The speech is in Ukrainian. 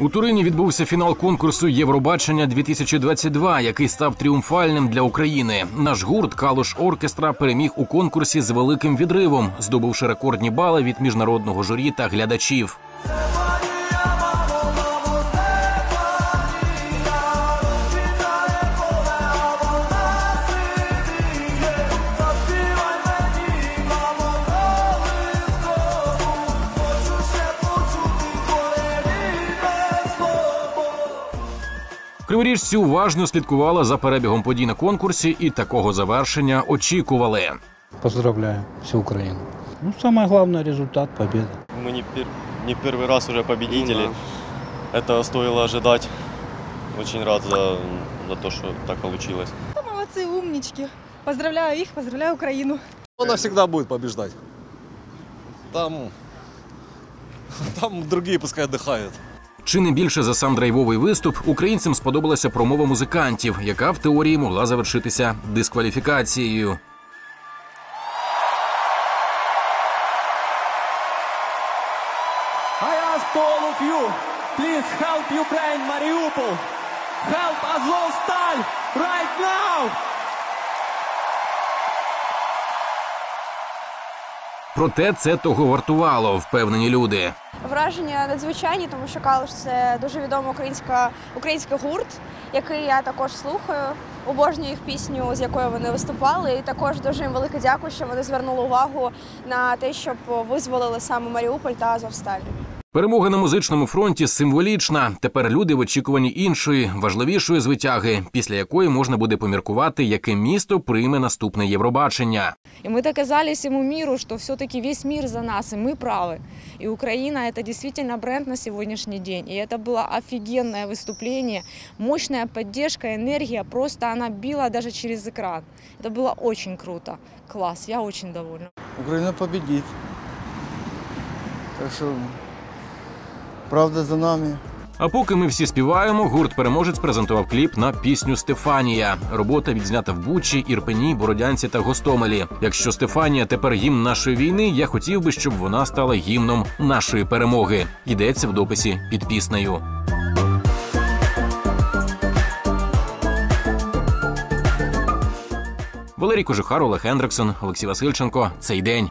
У Турині відбувся фінал конкурсу Євробачення 2022, який став тріумфальним для України. Наш гурт Калуш Оркестра переміг у конкурсі з великим відривом, здобувши рекордні бали від міжнародного журі та глядачів. Криворіжці уважно слідкували за перебігом подій на конкурсі і такого завершення очікували. Поздравляю всю Украину. Ну, самое главное результат победа. Мы не, пер- не первый раз уже победители. Это стоило ожидать. Очень рад за, за то, что так получилось. Молодцы, умнички. Поздравляю их, поздравляю Украину. Она всегда будет побеждать. Там, там другие пускай отдыхают. Чи не більше за сам драйвовий виступ українцям сподобалася промова музикантів, яка в теорії могла завершитися дискваліфікацією. I ask all of you, please help Ukraine, Mariupol. Help Azovstal right now. Проте це того вартувало, впевнені люди. Враження надзвичайні, тому що Калуш це дуже відомий українська, український гурт, який я також слухаю. Обожнюю їх пісню, з якою вони виступали. І також дуже їм велике дякую, що вони звернули увагу на те, щоб визволили саме Маріуполь та Азовсталь. Перемога на музичному фронті символічна. Тепер люди в очікуванні іншої, важливішої звитяги, після якої можна буде поміркувати, яке місто прийме наступне Євробачення. И мы доказали всему миру, что все-таки весь мир за нас, и мы правы. И Украина – это действительно бренд на сегодняшний день. И это было офигенное выступление, мощная поддержка, энергия. Просто она била даже через экран. Это было очень круто. Класс, я очень довольна. Украина победит. Так что правда за нами. А поки ми всі співаємо, гурт переможець презентував кліп на пісню Стефанія. Робота відзнята в Бучі, Ірпені, Бородянці та Гостомелі. Якщо Стефанія тепер гімн нашої війни, я хотів би, щоб вона стала гімном нашої перемоги. Йдеться в дописі під піснею. Валерій Кожухар, Олег Хендриксон, Олексій Васильченко. Цей день.